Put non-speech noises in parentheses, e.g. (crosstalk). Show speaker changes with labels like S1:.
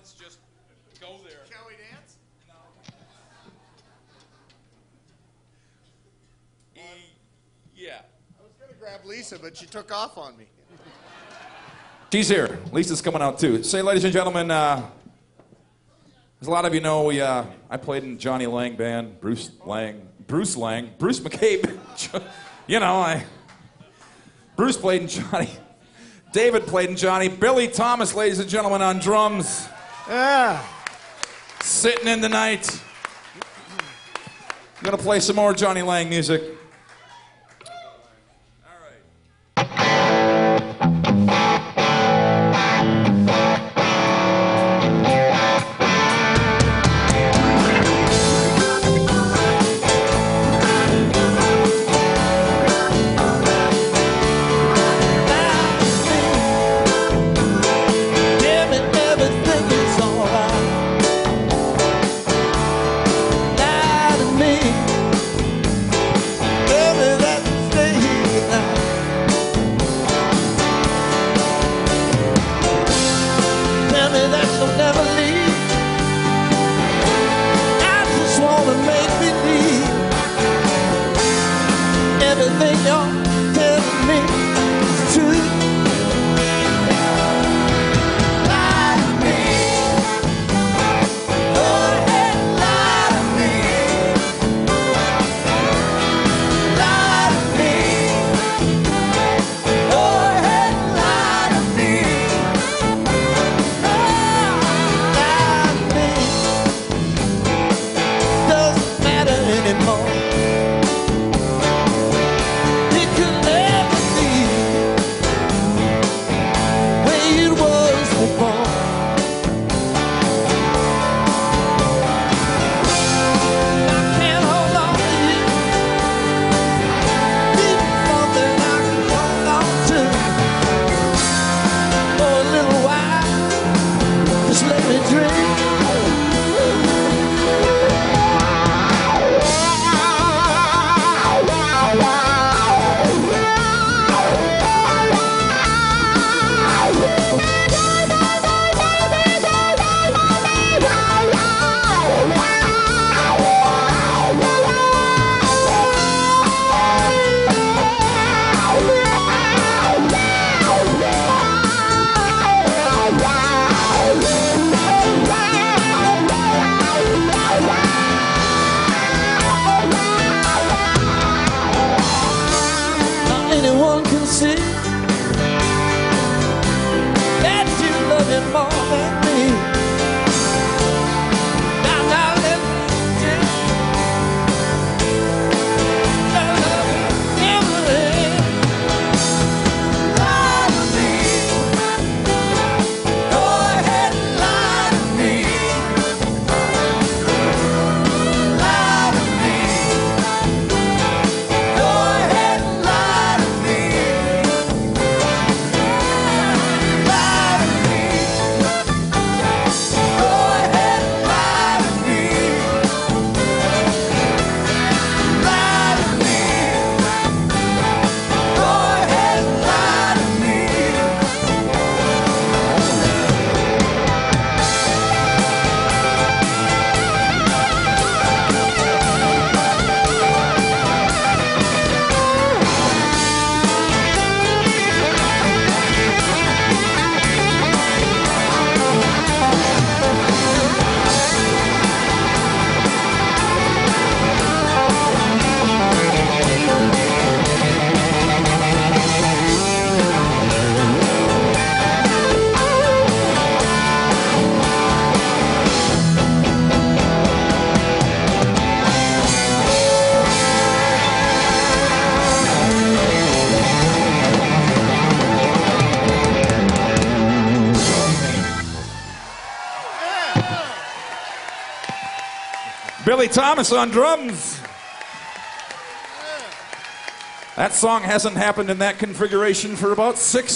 S1: let's just go there.
S2: Shall we dance?
S1: E- yeah.
S2: I was going to grab Lisa, but she took off on me.
S1: She's here. Lisa's coming out too. Say, ladies and gentlemen, uh, as a lot of you know, we, uh, I played in Jonny Lang band, Bruce Lang, Bruce Lang, Bruce McCabe. (laughs) you know, I. Bruce played in Jonny. David played in Jonny. Billy Thomas, ladies and gentlemen, on drums,
S2: Yeah.
S1: sitting in the night. I'm gonna play some more Jonny Lang music. Billy Thomas on drums. That song hasn't happened in that configuration for about six